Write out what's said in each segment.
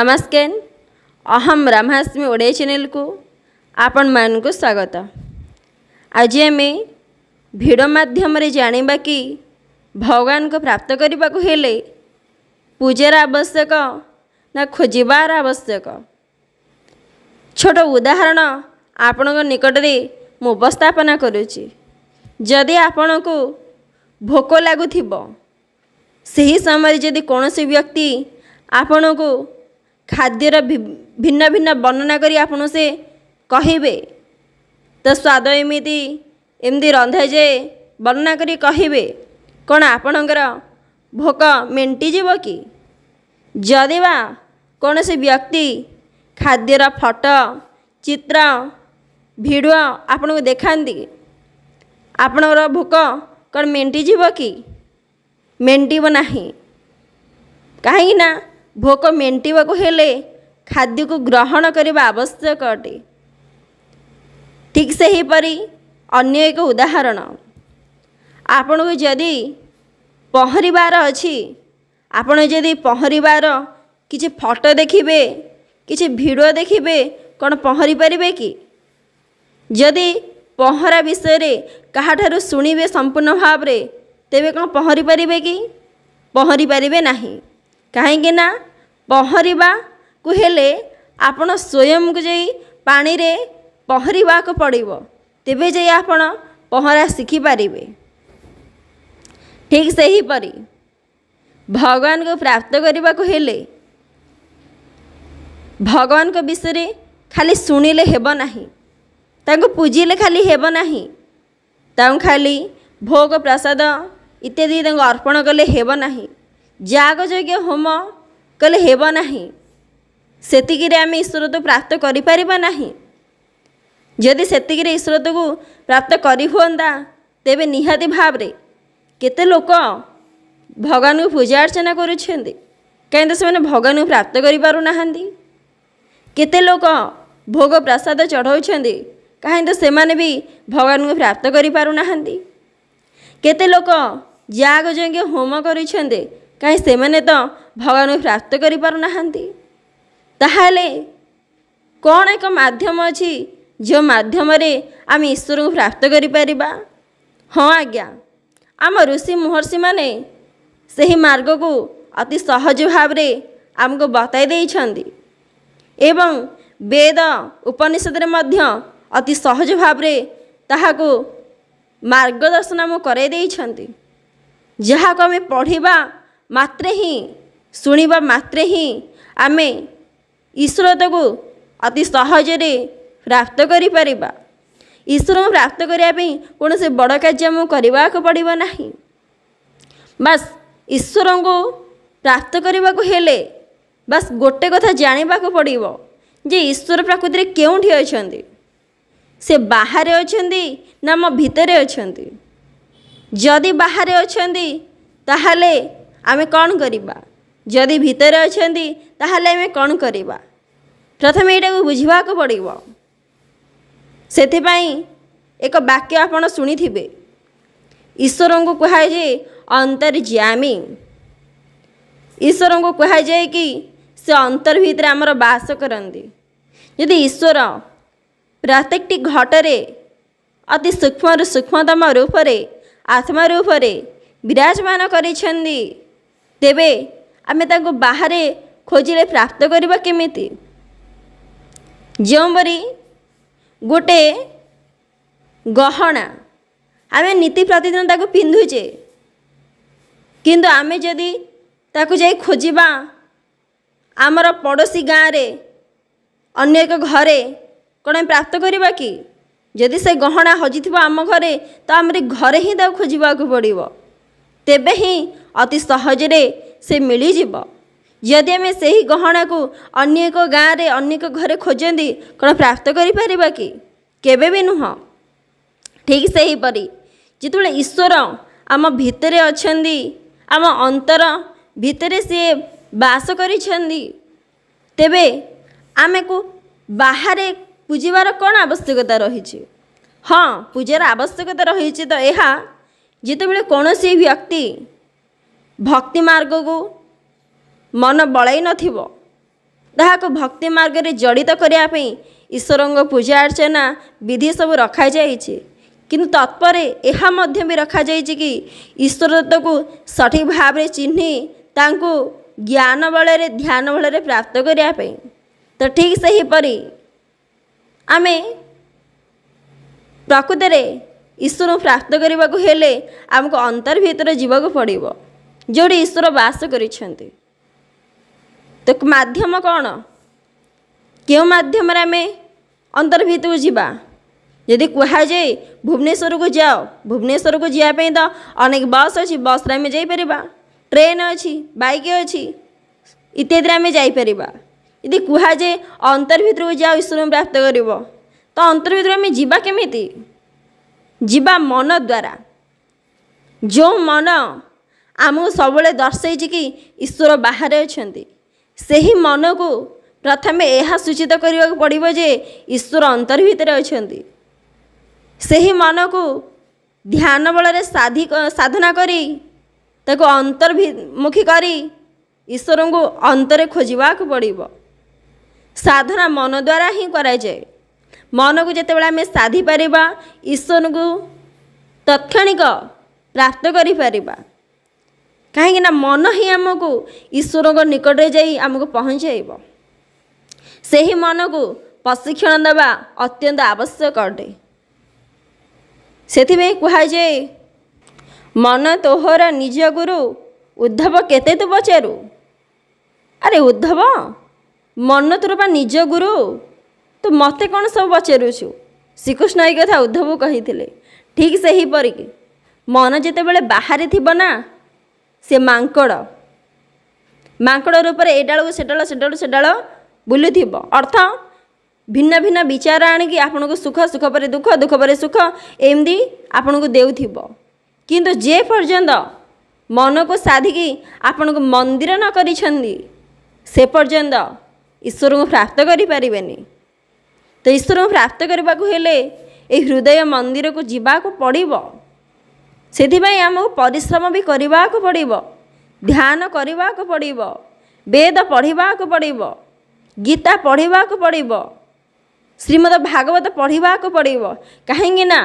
ନମସ୍କାର ଅହମ୍ ବ୍ରହ୍ମାସ୍ମି ଓଡ଼ିଆ ଚ୍ୟାନେଲକୁ ଆପଣମାନଙ୍କୁ ସ୍ୱାଗତ ଆଜି ଆମେ ଭିଡ଼ିଓ ମାଧ୍ୟମରେ ଜାଣିବା କି ଭଗବାନଙ୍କୁ ପ୍ରାପ୍ତ କରିବାକୁ ହେଲେ ପୂଜାର ଆବଶ୍ୟକ ନା ଖୋଜିବାର ଆବଶ୍ୟକ ଛୋଟ ଉଦାହରଣ ଆପଣଙ୍କ ନିକଟରେ ମୁଁ ଉପସ୍ଥାପନ କରୁଛି ଯଦି ଆପଣଙ୍କୁ ଭୋକ ଲାଗୁଥିବ ସେହି ସମୟରେ ଯଦି କୌଣସି ବ୍ୟକ୍ତି ଆପଣଙ୍କୁ ଖାଦ୍ୟର ଭିନ୍ନ ଭିନ୍ନ ବର୍ଣ୍ଣନା କରି ଆପଣ ସେ କହିବେ ତ ସ୍ୱାଦ ଏମିତି ଏମିତି ରନ୍ଧାଯାଏ ବର୍ଣ୍ଣନା କରି କହିବେ କ'ଣ ଆପଣଙ୍କର ଭୋକ ମେଣ୍ଟିଯିବ କି ଯଦି ବା କୌଣସି ବ୍ୟକ୍ତି ଖାଦ୍ୟର ଫଟୋ ଚିତ୍ର ଭିଡ଼ିଓ ଆପଣଙ୍କୁ ଦେଖାନ୍ତି ଆପଣଙ୍କର ଭୋକ କ'ଣ ମେଣ୍ଟିଯିବ କି ମେଣ୍ଟିବ ନାହିଁ କାହିଁକି ନା ଭୋକ ମେଣ୍ଟିବାକୁ ହେଲେ ଖାଦ୍ୟକୁ ଗ୍ରହଣ କରିବା ଆବଶ୍ୟକ ଅଟେ। ଠିକ୍ ସେହିପରି ଅନ୍ୟ ଏକ ଉଦାହରଣ। ଆପଣଙ୍କୁ ଯଦି ପହଁରିବାର ଅଛି ଆପଣ ଯଦି ପହଁରିବାର କିଛି ଫଟୋ ଦେଖିବେ କିଛି ଭିଡ଼ିଓ ଦେଖିବେ କ'ଣ ପହଁରି ପାରିବେ କି? ଯଦି ପହଁରା ବିଷୟରେ କାହାଠାରୁ ଶୁଣିବେ ସମ୍ପୂର୍ଣ୍ଣ ଭାବରେ ତେବେ କ'ଣ ପହଁରି ପାରିବେ କି? ପହଁରି ପାରିବେ ନାହିଁ। କାହିଁକି ନା ପହଁରିବାକୁ ହେଲେ ଆପଣ ସ୍ୱୟଂକୁ ଯାଇ ପାଣିରେ ପହଁରିବାକୁ ପଡ଼ିବ। ତେବେ ଯାଇ ଆପଣ ପହଁରା ଶିଖିପାରିବେ। ଠିକ୍ ସେହିପରି। ଭଗବାନଙ୍କୁ ପ୍ରାପ୍ତ କରିବାକୁ ହେଲେ ଭଗବାନଙ୍କ ବିଷୟରେ ଖାଲି ଶୁଣିଲେ ହେବ ନାହିଁ। ତାଙ୍କୁ ପୂଜିଲେ ଖାଲି ହେବ ନାହିଁ। ତାଙ୍କୁ ଖାଲି ଭୋଗ ପ୍ରସାଦ ଇତ୍ୟାଦି ତାଙ୍କୁ ଅର୍ପଣ କଲେ ହେବ ନାହିଁ। ଯାଗ ଯଜ୍ଞ ହୋମ କଲେ ହେବ ନାହିଁ। ସେତିକିରେ ଆମେ ଈଶ୍ୱରତ୍ଵ ପ୍ରାପ୍ତ କରିପାରିବା ନାହିଁ। ଯଦି ସେତିକିରେ ଈଶ୍ୱରତ୍ଵକୁ ପ୍ରାପ୍ତ କରି ହୁଅନ୍ତା ତେବେ ନିହାତି ଭାବରେ କେତେ ଲୋକ ଭଗବାନଙ୍କୁ ପୂଜା ଅର୍ଚ୍ଚନା କରୁଛନ୍ତି। କାହିଁକି ସେମାନେ ଭଗବାନଙ୍କୁ ପ୍ରାପ୍ତ କରିପାରୁନାହାନ୍ତି। କେତେ ଲୋକ ଭୋଗ ପ୍ରସାଦ ଚଢ଼ାଉଛନ୍ତି କାହିଁକି ସେମାନେ ବି ଭଗବାନଙ୍କୁ ପ୍ରାପ୍ତ କରିପାରୁନାହାନ୍ତି। କେତେ ଲୋକ ଯାଗ ଯଜ୍ଞ ହୋମ କରିଛନ୍ତି କାହିଁ ସେମାନେ ତ ଭଗବାନଙ୍କୁ ପ୍ରାପ୍ତ କରିପାରୁନାହାନ୍ତି। ତାହେଲେ କ'ଣ ଏକ ମାଧ୍ୟମ ଅଛି ଯେଉଁ ମାଧ୍ୟମରେ ଆମେ ଈଶ୍ୱରଙ୍କୁ ପ୍ରାପ୍ତ କରିପାରିବା? ହଁ ଆଜ୍ଞା। ଆମ ଋଷି ମହର୍ଷିମାନେ ସେହି ମାର୍ଗକୁ ଅତି ସହଜ ଭାବରେ ଆମକୁ ବତାଇ ଦେଇଛନ୍ତି ଏବଂ ବେଦ ଉପନିଷଦରେ ମଧ୍ୟ ଅତି ସହଜ ଭାବରେ ତାହାକୁ ମାର୍ଗଦର୍ଶନ ଆମକୁ କରାଇ ଦେଇଛନ୍ତି। ଯାହାକୁ ଆମେ ପଢ଼ିବା ମାତ୍ରେ ହିଁ ଶୁଣିବା ମାତ୍ରେ ହିଁ ଆମେ ଈଶ୍ୱରତାକୁ ଅତି ସହଜରେ ପ୍ରାପ୍ତ କରିପାରିବା। ଈଶ୍ୱରଙ୍କୁ ପ୍ରାପ୍ତ କରିବା ପାଇଁ କୌଣସି ବଡ଼ କାର୍ଯ୍ୟ ଆମକୁ କରିବାକୁ ପଡ଼ିବ ନାହିଁ। ବାସ୍ ଈଶ୍ୱରଙ୍କୁ ପ୍ରାପ୍ତ କରିବାକୁ ହେଲେ ବାସ୍ ଗୋଟେ କଥା ଜାଣିବାକୁ ପଡ଼ିବ ଯେ ଈଶ୍ୱର ପ୍ରକୃତିରେ କେଉଁଠି ଅଛନ୍ତି? ସେ ବାହାରେ ଅଛନ୍ତି ନା ଆମ ଭିତରେ ଅଛନ୍ତି? ଯଦି ବାହାରେ ଅଛନ୍ତି ତାହେଲେ ଆମେ କ'ଣ କରିବା? ଯଦି ଭିତରେ ଅଛନ୍ତି ତାହେଲେ ଆମେ କ'ଣ କରିବା? ପ୍ରଥମେ ଏଇଟାକୁ ବୁଝିବାକୁ ପଡ଼ିବ। ସେଥିପାଇଁ ଏକ ବାକ୍ୟ ଆପଣ ଶୁଣିଥିବେ। ଈଶ୍ୱରଙ୍କୁ କୁହାଯାଏ ଅନ୍ତର୍ଯାମୀ ଈଶ୍ୱରଙ୍କୁ କୁହାଯାଏ କି ସେ ଅନ୍ତର ଭିତରେ ଆମର ବାସ କରନ୍ତି। ଯଦି ଈଶ୍ୱର ପ୍ରତ୍ୟେକଟି ଘଟରେ ଅତି ସୂକ୍ଷ୍ମରୁ ସୂକ୍ଷ୍ମତମ ରୂପରେ ଆତ୍ମା ରୂପରେ ବିରାଜମାନ କରିଛନ୍ତି ତେବେ ଆମେ ତାଙ୍କୁ ବାହାରେ ଖୋଜିଲେ ପ୍ରାପ୍ତ କରିବା କେମିତି? ଯେଉଁପରି ଗୋଟିଏ ଗହଣା ଆମେ ନୀତି ପ୍ରତିଦିନ ତାକୁ ପିନ୍ଧୁଛେ। କିନ୍ତୁ ଆମେ ଯଦି ତାକୁ ଯାଇ ଖୋଜିବା ଆମର ପଡ଼ୋଶୀ ଗାଁରେ ଅନ୍ୟ ଏକ ଘରେ କ'ଣ ଆମେ ପ୍ରାପ୍ତ କରିବା କି? ଯଦି ସେ ଗହଣା ହଜିଥିବ ଆମ ଘରେ ତ ଆମର ଘରେ ହିଁ ତାକୁ ଖୋଜିବାକୁ ପଡ଼ିବ। ତେବେ ହିଁ ଅତି ସହଜରେ ସେ ମିଳିଯିବ। ଯଦି ଆମେ ସେହି ଗହଣାକୁ ଅନ୍ୟ ଏକ ଗାଁରେ ଅନ୍ୟ ଏକ ଘରେ ଖୋଜନ୍ତି କ'ଣ ପ୍ରାପ୍ତ କରିପାରିବା କି? କେବେ ବି ନୁହଁ। ଠିକ୍ ସେହିପରି ଯେତେବେଳେ ଈଶ୍ୱର ଆମ ଭିତରେ ଅଛନ୍ତି ଆମ ଅନ୍ତର ଭିତରେ ସିଏ ବାସ କରିଛନ୍ତି ତେବେ ଆମକୁ ବାହାରେ ପୂଜିବାର କ'ଣ ଆବଶ୍ୟକତା ରହିଛି? ହଁ ପୂଜାର ଆବଶ୍ୟକତା ରହିଛି ତ ଏହା। ଯେତେବେଳେ କୌଣସି ବ୍ୟକ୍ତି ଭକ୍ତି ମାର୍ଗକୁ ମନ ବଳାଇ ନଥିବ। ତାହାକୁ ଭକ୍ତି ମାର୍ଗରେ ଜଡ଼ିତ କରିବା ପାଇଁ ଈଶ୍ୱରଙ୍କ ପୂଜା ଅର୍ଚ୍ଚନା ବିଧି ସବୁ ରଖାଯାଇଛି। କିନ୍ତୁ ତତ୍ପରେ ଏହା ମଧ୍ୟ ବି ରଖାଯାଇଛି କି ଈଶ୍ୱର ଦତ୍ତକୁ ସଠିକ୍ ଭାବରେ ଚିହ୍ନି ତାଙ୍କୁ ଜ୍ଞାନ ବଳରେ ଧ୍ୟାନ ବଳରେ ପ୍ରାପ୍ତ କରିବା ପାଇଁ। ତ ଠିକ୍ ସେହିପରି ଆମେ ପ୍ରକୃତରେ ଈଶ୍ୱରଙ୍କୁ ପ୍ରାପ୍ତ କରିବାକୁ ହେଲେ ଆମକୁ ଅନ୍ତର ଭିତରେ ଯିବାକୁ ପଡ଼ିବ। ଯେଉଁଠି ଈଶ୍ୱର ବାସ କରିଛନ୍ତି ତ ମାଧ୍ୟମ କ'ଣ କେଉଁ ମାଧ୍ୟମରେ ଆମେ ଅନ୍ତର ଭିତରକୁ ଯିବା ଯଦି କୁହାଯାଏ ଭୁବନେଶ୍ୱରକୁ ଯାଅ ଭୁବନେଶ୍ୱରକୁ ଯିବା ପାଇଁ ତ ଅନେକ ବସ୍ ଅଛି ବସ୍ରେ ଆମେ ଯାଇପାରିବା ଟ୍ରେନ୍ ଅଛି ବାଇକ୍ ଅଛି ଇତ୍ୟାଦିରେ ଆମେ ଯାଇପାରିବା ଯଦି କୁହାଯାଏ ଅନ୍ତର ଭିତରକୁ ଯାଅ ଈଶ୍ୱରଙ୍କୁ ପ୍ରାପ୍ତ କରିବ ତ ଅନ୍ତର ଭିତରକୁ ଆମେ ଯିବା କେମିତି ଯିବା ମନ ଦ୍ୱାରା ଯେଉଁ ମନ ଆମକୁ ସବୁବେଳେ ଦର୍ଶାଇଛି କି ଈଶ୍ୱର ବାହାରେ ଅଛନ୍ତି। ସେହି ମନକୁ ପ୍ରଥମେ ଏହା ସୂଚିତ କରିବାକୁ ପଡ଼ିବ ଯେ ଈଶ୍ୱର ଅନ୍ତର ଭିତରେ ଅଛନ୍ତି। ସେହି ମନକୁ ଧ୍ୟାନ ବଳରେ ସାଧି ସାଧନା କରି ତାକୁ ଅନ୍ତର୍ମୁଖୀ କରି ଈଶ୍ୱରଙ୍କୁ ଅନ୍ତରେ ଖୋଜିବାକୁ ପଡ଼ିବ। ସାଧନା ମନ ଦ୍ୱାରା ହିଁ କରାଯାଏ। ମନକୁ ଯେତେବେଳେ ଆମେ ସାଧିପାରିବା ଈଶ୍ୱରଙ୍କୁ ତତ୍କ୍ଷଣିକ ପ୍ରାପ୍ତ କରିପାରିବା। କାହିଁକିନା ମନ ହିଁ ଆମକୁ ଈଶ୍ୱରଙ୍କ ନିକଟରେ ଯାଇ ଆମକୁ ପହଞ୍ଚାଇବ। ସେହି ମନକୁ ପ୍ରଶିକ୍ଷଣ ଦେବା ଅତ୍ୟନ୍ତ ଆବଶ୍ୟକ ଅଟେ। ସେଥିପାଇଁ କୁହାଯାଏ ମନ ତୋହର ନିଜ ଗୁରୁ ଉଦ୍ଧବ କେତେ ତୁ ପଚାରୁ? ଆରେ ଉଦ୍ଧବ ମନ ତୋର ବା ନିଜ ଗୁରୁ ତୁ ମୋତେ କ'ଣ ସବୁ ପଚାରୁଛୁ? ଶ୍ରୀକୃଷ୍ଣ ଏହି କଥା ଉଦ୍ଧବକୁ କହିଥିଲେ। ଠିକ୍ ସେହିପରି ମନ ଯେତେବେଳେ ବାହାରେ ଥିବ ନା ସେ ମାଙ୍କଡ଼। ମାଙ୍କଡ଼ ରୂପରେ ଏ ଡାଳକୁ ସେ ଡାଳ ସେ ଡାଳକୁ ସେ ଡାଳ ବୁଲୁଥିବ। ଅର୍ଥ? ଭିନ୍ନ ଭିନ୍ନ ବିଚାର ଆଣିକି ଆପଣଙ୍କୁ ସୁଖ ସୁଖ ପରେ ଦୁଃଖ ଦୁଃଖ ପରେ ସୁଖ ଏମିତି ଆପଣଙ୍କୁ ଦେଉଥିବ। କିନ୍ତୁ ଯେ ପର୍ଯ୍ୟନ୍ତ ମନକୁ ସାଧିକି ଆପଣଙ୍କୁ ମନ୍ଦିର ନ କରିଛନ୍ତି ସେ ପର୍ଯ୍ୟନ୍ତ ଈଶ୍ୱରଙ୍କୁ ପ୍ରାପ୍ତ କରିପାରିବେନି। ତ ଈଶ୍ୱରଙ୍କୁ ପ୍ରାପ୍ତ କରିବାକୁ ହେଲେ ଏହି ହୃଦୟ ମନ୍ଦିରକୁ ଯିବାକୁ ପଡ଼ିବ। ସେଥିପାଇଁ ଆମକୁ ପରିଶ୍ରମ ବି କରିବାକୁ ପଡ଼ିବ ଧ୍ୟାନ କରିବାକୁ ପଡ଼ିବ ବେଦ ପଢ଼ିବାକୁ ପଡ଼ିବ ଗୀତା ପଢ଼ିବାକୁ ପଡ଼ିବ ଶ୍ରୀମଦ ଭାଗବତ ପଢ଼ିବାକୁ ପଡ଼ିବ। କାହିଁକି ନା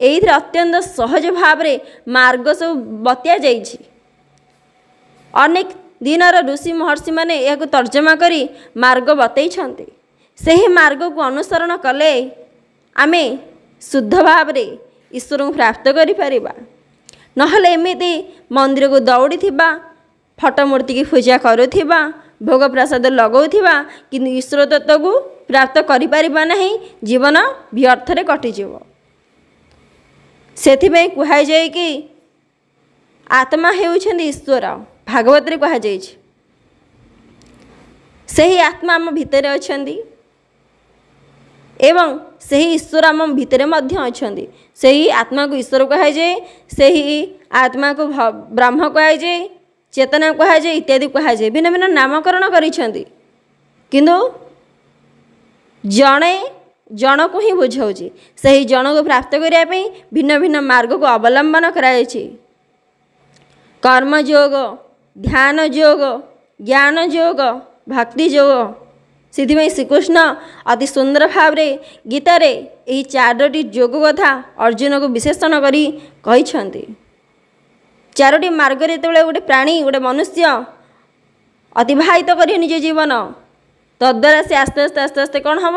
ଏଇଥିରେ ଅତ୍ୟନ୍ତ ସହଜ ଭାବରେ ମାର୍ଗ ସବୁ ବତିଆ ଯାଇଛି। ଅନେକ ଦିନର ଋଷି ମହର୍ଷିମାନେ ଏହାକୁ ତର୍ଜମା କରି ମାର୍ଗ ବତେଇଛନ୍ତି। ସେହି ମାର୍ଗକୁ ଅନୁସରଣ କଲେ ଆମେ ଶୁଦ୍ଧ ଭାବରେ ଈଶ୍ୱରଙ୍କୁ ପ୍ରାପ୍ତ କରିପାରିବା। ନହେଲେ ଏମିତି ମନ୍ଦିରକୁ ଦୌଡ଼ିଥିବା ଫଟୋ ମୂର୍ତ୍ତିକି ପୂଜା କରୁଥିବା ଭୋଗ ପ୍ରସାଦ ଲଗାଉଥିବା କିନ୍ତୁ ଈଶ୍ୱର ତତ୍ତ୍ୱକୁ ପ୍ରାପ୍ତ କରିପାରିବା ନାହିଁ ଜୀବନ ବ୍ୟର୍ଥରେ କଟିଯିବ। ସେଥିପାଇଁ କୁହାଯାଏ କି ଆତ୍ମା ହେଉଛନ୍ତି ଈଶ୍ୱର ଭାଗବତରେ କୁହାଯାଇଛି। ସେହି ଆତ୍ମା ଆମ ଭିତରେ ଅଛନ୍ତି। ଏବଂ ସେହି ଈଶ୍ୱର ଆମ ଭିତରେ ମଧ୍ୟ ଅଛନ୍ତି। ସେହି ଆତ୍ମାକୁ ଈଶ୍ୱର କୁହାଯାଏ ସେହି ଆତ୍ମାକୁ ବ୍ରହ୍ମ କୁହାଯାଏ ଚେତନା କୁହାଯାଏ ଇତ୍ୟାଦି କୁହାଯାଏ ଭିନ୍ନ ଭିନ୍ନ ନାମକରଣ କରିଛନ୍ତି। କିନ୍ତୁ ଜଣେ ଜଣକୁ ହିଁ ବୁଝାଉଛି। ସେହି ଜଣକୁ ପ୍ରାପ୍ତ କରିବା ପାଇଁ ଭିନ୍ନ ଭିନ୍ନ ମାର୍ଗକୁ ଅବଲମ୍ବନ କରାଯାଇଛି। କର୍ମଯୋଗ ଧ୍ୟାନ ଯୋଗ ଜ୍ଞାନ ଯୋଗ ଭକ୍ତି ଯୋଗ ସେଥିପାଇଁ ଶ୍ରୀକୃଷ୍ଣ ଅତି ସୁନ୍ଦର ଭାବରେ ଗୀତାରେ ଏହି ଚାରୋଟି ଯୋଗ କଥା ଅର୍ଜୁନକୁ ବିଶେଷଣ କରି କହିଛନ୍ତି। ଚାରୋଟି ମାର୍ଗରେ ଯେତେବେଳେ ଗୋଟେ ପ୍ରାଣୀ ଗୋଟେ ମନୁଷ୍ୟ ଅତିବାହିତ କରିବ ନିଜ ଜୀବନ ତଦ୍ୱାରା ସେ ଆସ୍ତେ ଆସ୍ତେ ଆସ୍ତେ ଆସ୍ତେ କ'ଣ ହେବ?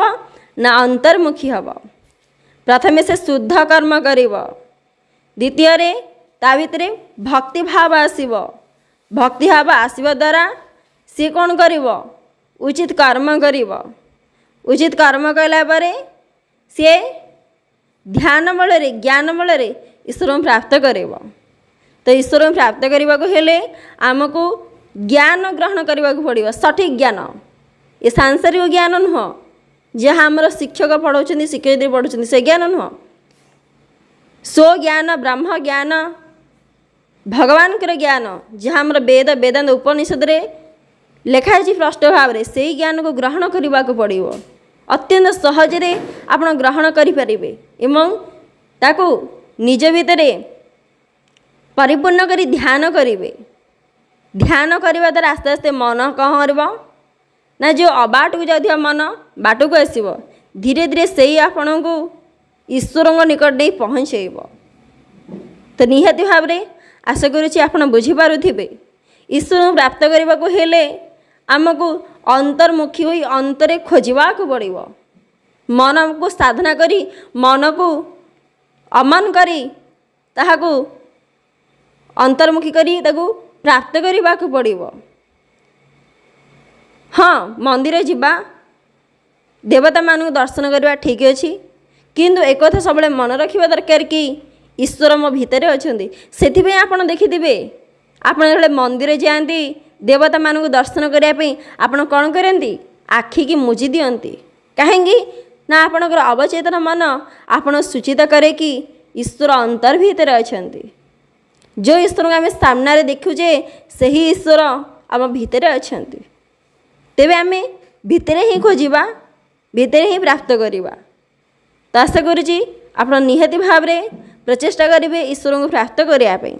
ନା ଅନ୍ତର୍ମୁଖୀ ହେବ। ପ୍ରଥମେ ସେ ଶୁଦ୍ଧ କର୍ମ କରିବ। ଦ୍ୱିତୀୟରେ ତା ଭିତରେ ଭକ୍ତିଭାବ ଆସିବ। ଭକ୍ତିଭାବ ଆସିବା ଦ୍ୱାରା ସିଏ କ'ଣ କରିବ? ଉଚିତ କର୍ମ କରିବ ଉଚିତ କର୍ମ କଲା ପରେ ସିଏ ଧ୍ୟାନ ବଳରେ ଜ୍ଞାନ ବଳରେ ଈଶ୍ୱରଙ୍କୁ ପ୍ରାପ୍ତ କରିବ ତ ଈଶ୍ୱରଙ୍କୁ ପ୍ରାପ୍ତ କରିବାକୁ ହେଲେ ଆମକୁ ଜ୍ଞାନ ଗ୍ରହଣ କରିବାକୁ ପଡ଼ିବ ସଠିକ୍ ଜ୍ଞାନ। ଏ ସାଂସାରିକ ଜ୍ଞାନ ନୁହଁ ଯାହା ଆମର ଶିକ୍ଷକ ପଢ଼ାଉଛନ୍ତି ଶିକ୍ଷୟିତ୍ରୀ ପଢ଼ୁଛନ୍ତି ସେ ଜ୍ଞାନ ନୁହଁ। ସ୍ୱଜ୍ଞାନ ବ୍ରହ୍ମ ଜ୍ଞାନ ଭଗବାନଙ୍କର ଜ୍ଞାନ ଯାହା ଆମର ବେଦ ବେଦାନ୍ତ ଉପନିଷଦରେ ଲେଖା ହେଇଛି ସ୍ପଷ୍ଟ ଭାବରେ ସେଇ ଜ୍ଞାନକୁ ଗ୍ରହଣ କରିବାକୁ ପଡ଼ିବ। ଅତ୍ୟନ୍ତ ସହଜରେ ଆପଣ ଗ୍ରହଣ କରିପାରିବେ ଏବଂ ତାକୁ ନିଜ ଭିତରେ ପରିପୂର୍ଣ୍ଣ କରି ଧ୍ୟାନ କରିବେ। ଧ୍ୟାନ କରିବା ଦ୍ୱାରା ଆସ୍ତେ ଆସ୍ତେ ମନ କ'ଣ କରିବ ନା ଯେଉଁ ଅବାଟକୁ ଯାଉଥିବା ମନ ବାଟକୁ ଆସିବ ଧୀରେ ଧୀରେ ସେଇ ଆପଣଙ୍କୁ ଈଶ୍ୱରଙ୍କ ନିକଟ ନେଇ ପହଞ୍ଚାଇବ। ତ ନିହାତି ଭାବରେ ଆଶା କରୁଛି ଆପଣ ବୁଝିପାରୁଥିବେ। ଈଶ୍ୱରଙ୍କୁ ପ୍ରାପ୍ତ କରିବାକୁ ହେଲେ ଆମକୁ ଅନ୍ତର୍ମୁଖୀ ହୋଇ ଅନ୍ତରେ ଖୋଜିବାକୁ ପଡ଼ିବ। ମନକୁ ସାଧନା କରି ମନକୁ ଅମାନ କରି ତାହାକୁ ଅନ୍ତର୍ମୁଖୀ କରି ତାକୁ ପ୍ରାପ୍ତ କରିବାକୁ ପଡ଼ିବ। ହଁ ମନ୍ଦିର ଯିବା। ଦେବତାମାନଙ୍କୁ ଦର୍ଶନ କରିବା ଠିକ୍ ଅଛି। କିନ୍ତୁ ଏକଥା ସବୁବେଳେ ମନେ ରଖିବା ଦରକାର କି ଈଶ୍ୱର ମୋ ଭିତରେ ଅଛନ୍ତି। ସେଥିପାଇଁ ଆପଣ ଦେଖିଥିବେ ଆପଣ ଯେତେବେଳେ ମନ୍ଦିର ଯାଆନ୍ତି ଦେବତାମାନଙ୍କୁ ଦର୍ଶନ କରିବା ପାଇଁ ଆପଣ କ'ଣ କରନ୍ତି? ଆଖିକି ମୁଜି ଦିଅନ୍ତି। କାହିଁକି? ନା ଆପଣଙ୍କର ଅବଚେତନ ମନ ଆପଣ ସୂଚିତ କରେ କି ଈଶ୍ୱର ଅନ୍ତର ଭିତରେ ଅଛନ୍ତି। ଯେଉଁ ଈଶ୍ୱରଙ୍କୁ ଆମେ ସାମ୍ନାରେ ଦେଖୁଛେ ସେହି ଈଶ୍ୱର ଆମ ଭିତରେ ଅଛନ୍ତି। ତେବେ ଆମେ ଭିତରେ ହିଁ ଖୋଜିବା ଭିତରେ ହିଁ ପ୍ରାପ୍ତ କରିବା। ତ ଆଶା କରୁଛି ଆପଣ ନିହାତି ଭାବରେ ପ୍ରଚେଷ୍ଟା କରିବେ ଈଶ୍ୱରଙ୍କୁ ପ୍ରାପ୍ତ କରିବା ପାଇଁ।